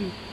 Mm-hmm.